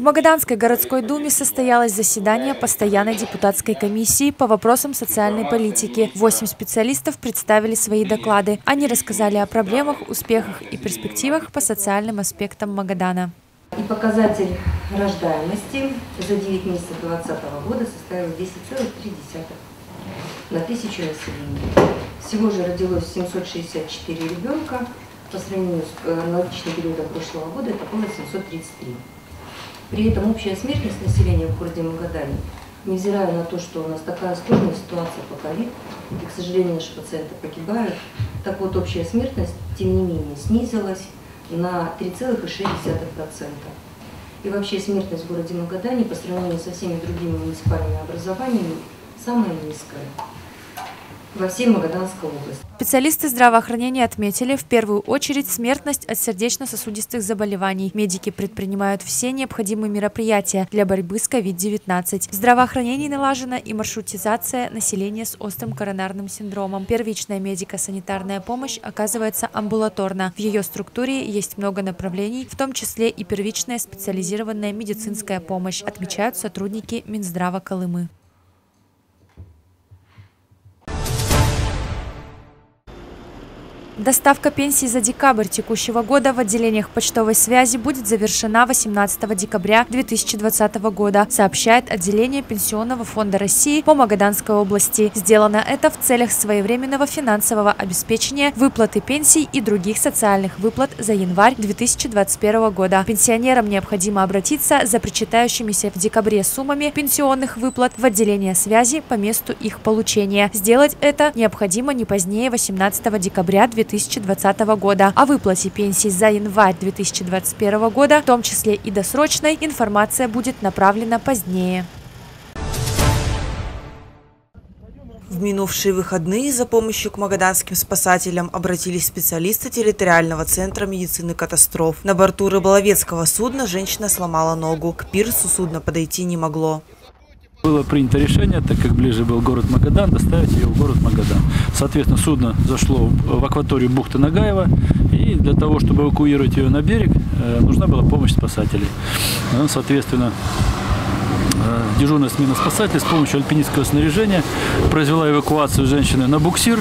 В Магаданской городской думе состоялось заседание постоянной депутатской комиссии по вопросам социальной политики. Восемь специалистов представили свои доклады. Они рассказали о проблемах, успехах и перспективах по социальным аспектам Магадана. И показатель рождаемости за 9 месяцев 2020 года составил 10,3 на тысячу населения. Всего же родилось 764 ребенка. По сравнению с э, аналогичным периодом прошлого года это было 733. При этом общая смертность населения в городе Магадане, невзирая на то, что у нас такая сложная ситуация по ковид, и, к сожалению, наши пациенты погибают, так вот общая смертность, тем не менее, снизилась на 3,6%. И вообще смертность в городе Магадане по сравнению со всеми другими муниципальными образованиями самая низкая во всей Магаданской области. Специалисты здравоохранения отметили в первую очередь смертность от сердечно-сосудистых заболеваний. Медики предпринимают все необходимые мероприятия для борьбы с COVID-19. В здравоохранении налажена и маршрутизация населения с острым коронарным синдромом. Первичная медико-санитарная помощь оказывается амбулаторно. В ее структуре есть много направлений, в том числе и первичная специализированная медицинская помощь, отмечают сотрудники Минздрава Колымы. Доставка пенсий за декабрь текущего года в отделениях почтовой связи будет завершена 18 декабря 2020 года, сообщает отделение Пенсионного фонда России по Магаданской области. Сделано это в целях своевременного финансового обеспечения выплаты пенсий и других социальных выплат за январь 2021 года. Пенсионерам необходимо обратиться за причитающимися в декабре суммами пенсионных выплат в отделение связи по месту их получения. Сделать это необходимо не позднее 18 декабря 2020 2020 года. О выплате пенсий за январь 2021 года, в том числе и досрочной, информация будет направлена позднее. В минувшие выходные за помощью к магаданским спасателям обратились специалисты территориального центра медицины катастроф. На борту рыболовецкого судна женщина сломала ногу. К пирсу судно подойти не могло. Было принято решение, так как ближе был город Магадан, доставить ее в город Магадан. Соответственно, судно зашло в акваторию бухты Нагаева, и для того, чтобы эвакуировать ее на берег, э, нужна была помощь спасателей. Ну, соответственно, э, дежурная смена спасателей с помощью альпинистского снаряжения произвела эвакуацию женщины на буксир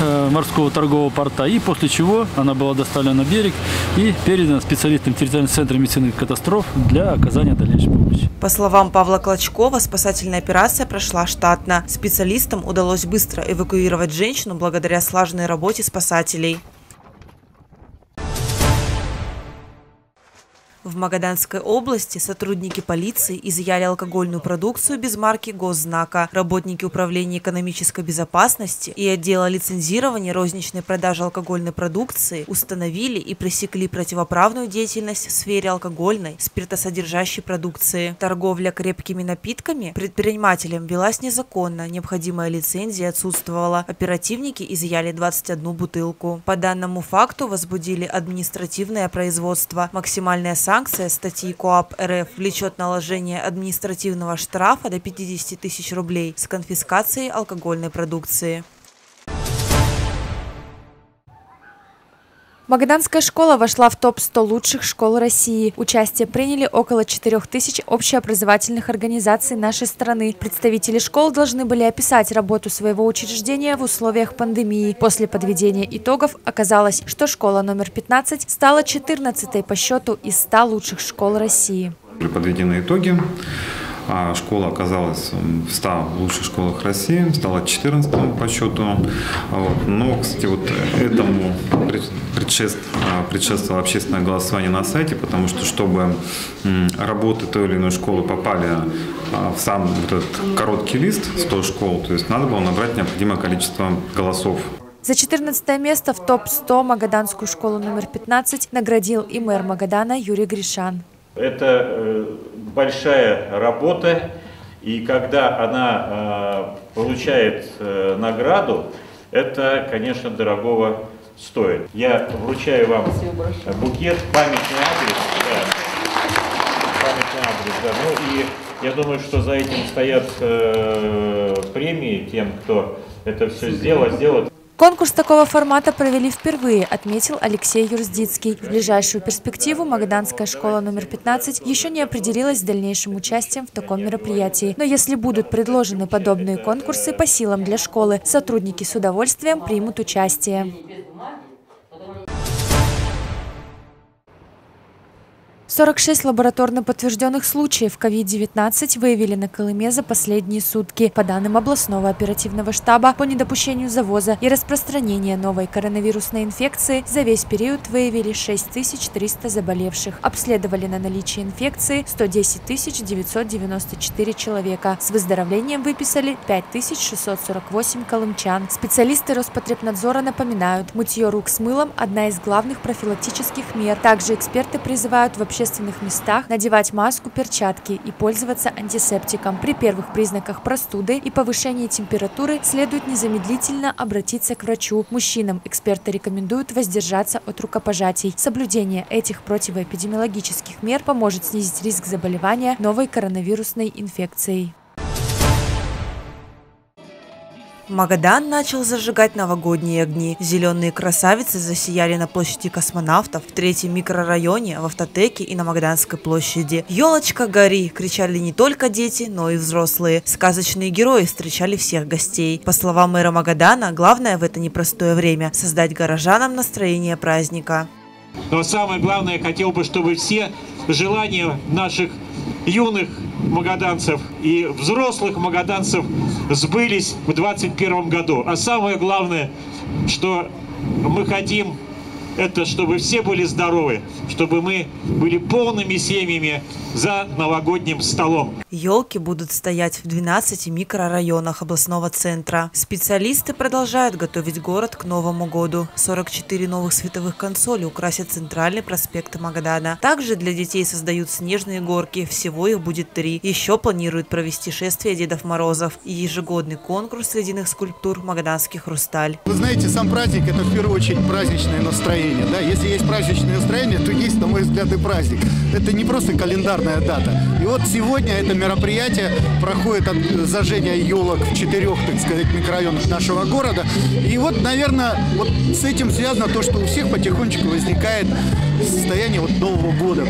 морского торгового порта, и после чего она была доставлена на берег и передана специалистам территориального центра медицины катастроф для оказания дальнейшей помощи. По словам Павла Клочкова, спасательная операция прошла штатно. Специалистам удалось быстро эвакуировать женщину благодаря слаженной работе спасателей. В Магаданской области сотрудники полиции изъяли алкогольную продукцию без марки госзнака. Работники Управления экономической безопасности и отдела лицензирования розничной продажи алкогольной продукции установили и пресекли противоправную деятельность в сфере алкогольной, спиртосодержащей продукции. Торговля крепкими напитками предпринимателям велась незаконно, необходимая лицензия отсутствовала. Оперативники изъяли 21 бутылку. По данному факту возбудили административное производство. Максимальная санкция статьи КОАП РФ влечет наложение административного штрафа до 50 тысяч рублей с конфискацией алкогольной продукции. Магаданская школа вошла в топ-100 лучших школ России. Участие приняли около 4 тысяч общеобразовательных организаций нашей страны. Представители школ должны были описать работу своего учреждения в условиях пандемии. После подведения итогов оказалось, что школа номер 15 стала 14 по счету из 100 лучших школ России. Подведены итоги. А школа оказалась в 100 лучших школах России, стала 14 по счету. Вот. Но, кстати, вот этому предшествовало, предшествовало общественное голосование на сайте, потому что, чтобы работы той или иной школы попали а, в сам вот этот короткий лист 100 школ, то есть надо было набрать необходимое количество голосов. За 14 место в топ-100 Магаданскую школу номер 15 наградил и мэр Магадана Юрий Гришан. Это э, большая работа, и когда она э, получает э, награду, это, конечно, дорогого стоит. Я вручаю вам букет, памятный адрес. Да. Памятный адрес, да. Ну и я думаю, что за этим стоят э, премии тем, кто это все сделал, сделал. Конкурс такого формата провели впервые, отметил Алексей Юрздицкий. В ближайшую перспективу Магаданская школа номер 15 еще не определилась с дальнейшим участием в таком мероприятии. Но если будут предложены подобные конкурсы по силам для школы, сотрудники с удовольствием примут участие. 46 лабораторно подтвержденных случаев COVID-19 выявили на Колыме за последние сутки. По данным областного оперативного штаба, по недопущению завоза и распространения новой коронавирусной инфекции за весь период выявили 6300 заболевших. Обследовали на наличие инфекции 110 994 человека. С выздоровлением выписали 5648 колымчан. Специалисты Роспотребнадзора напоминают, мытье рук с мылом – одна из главных профилактических мер. Также эксперты призывают в общественном общественных местах надевать маску, перчатки и пользоваться антисептиком. При первых признаках простуды и повышении температуры следует незамедлительно обратиться к врачу. Мужчинам эксперты рекомендуют воздержаться от рукопожатий. Соблюдение этих противоэпидемиологических мер поможет снизить риск заболевания новой коронавирусной инфекцией. Магадан начал зажигать новогодние огни. Зеленые красавицы засияли на площади космонавтов, в третьем микрорайоне, в Автотеке и на Магаданской площади. «Елочка, гори!» – кричали не только дети, но и взрослые. Сказочные герои встречали всех гостей. По словам мэра Магадана, главное в это непростое время – создать горожанам настроение праздника. Но самое главное, я хотел бы, чтобы все желания наших юных магаданцев и взрослых магаданцев сбылись в 2021 году. А самое главное, что мы хотим это чтобы все были здоровы, чтобы мы были полными семьями за новогодним столом. Елки будут стоять в 12 микрорайонах областного центра. Специалисты продолжают готовить город к Новому году. 44 новых световых консоли украсят центральный проспект Магадана. Также для детей создают снежные горки. Всего их будет три. Еще планируют провести шествие Дедов Морозов и ежегодный конкурс ледяных скульптур «Магаданский хрусталь». Вы знаете, сам праздник – это в первую очередь праздничное настроение настроение. Да? Если есть праздничное настроение, то есть, на мой взгляд, и праздник. Это не просто календарная дата. И вот сегодня это мероприятие проходит от зажжения елок в четырех, так сказать, микрорайонах нашего города. И вот, наверное, вот с этим связано то, что у всех потихонечку возникает состояние вот Нового года,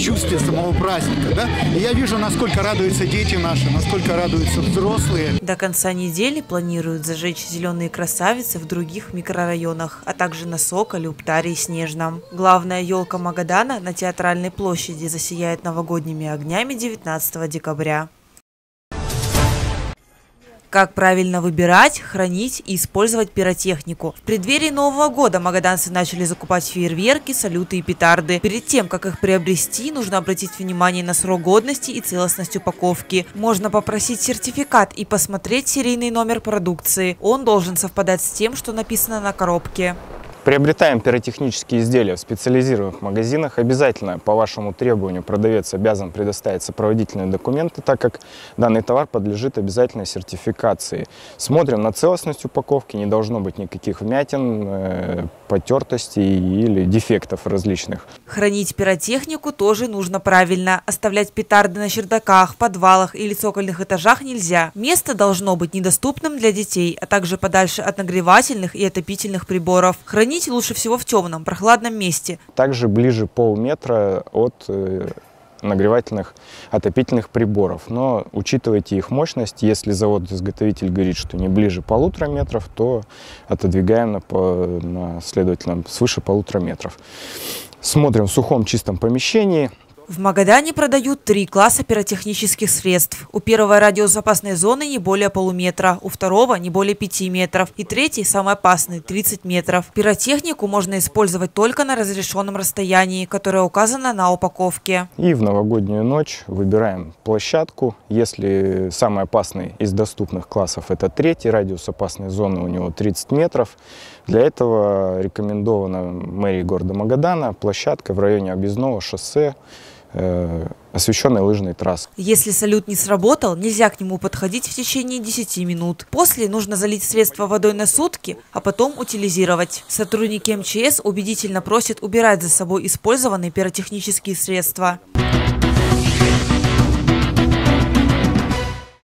чувстве самого праздника. Да? И я вижу, насколько радуются дети наши, насколько радуются взрослые. До конца недели планируют зажечь зеленые красавицы в других микрорайонах, а также на Соколе, Уптаре и Снежном. Главная елка Магадана на Театральной площади засияет новогодними огнями 19 декабря. Как правильно выбирать, хранить и использовать пиротехнику. В преддверии Нового года магаданцы начали закупать фейерверки, салюты и петарды. Перед тем, как их приобрести, нужно обратить внимание на срок годности и целостность упаковки. Можно попросить сертификат и посмотреть серийный номер продукции. Он должен совпадать с тем, что написано на коробке. Приобретаем пиротехнические изделия в специализированных магазинах. Обязательно по вашему требованию продавец обязан предоставить сопроводительные документы, так как данный товар подлежит обязательной сертификации. Смотрим на целостность упаковки, не должно быть никаких вмятин, э, потертостей или дефектов различных. Хранить пиротехнику тоже нужно правильно. Оставлять петарды на чердаках, подвалах или цокольных этажах нельзя. Место должно быть недоступным для детей, а также подальше от нагревательных и отопительных приборов. Хранить хранить лучше всего в темном, прохладном месте. Также ближе полметра от э, нагревательных отопительных приборов. Но учитывайте их мощность. Если завод-изготовитель говорит, что не ближе полутора метров, то отодвигаем на, на, следовательно, свыше полутора метров. Смотрим в сухом чистом помещении. В Магадане продают три класса пиротехнических средств. У первого радиозапасной зоны не более полуметра, у второго не более пяти метров и третий, самый опасный, 30 метров. Пиротехнику можно использовать только на разрешенном расстоянии, которое указано на упаковке. И в новогоднюю ночь выбираем площадку. Если самый опасный из доступных классов это третий, радиус опасной зоны у него 30 метров. Для этого рекомендована мэрии города Магадана площадка в районе Объездного шоссе, освещенной лыжной трассы. Если салют не сработал, нельзя к нему подходить в течение 10 минут. После нужно залить средство водой на сутки, а потом утилизировать. Сотрудники МЧС убедительно просят убирать за собой использованные пиротехнические средства.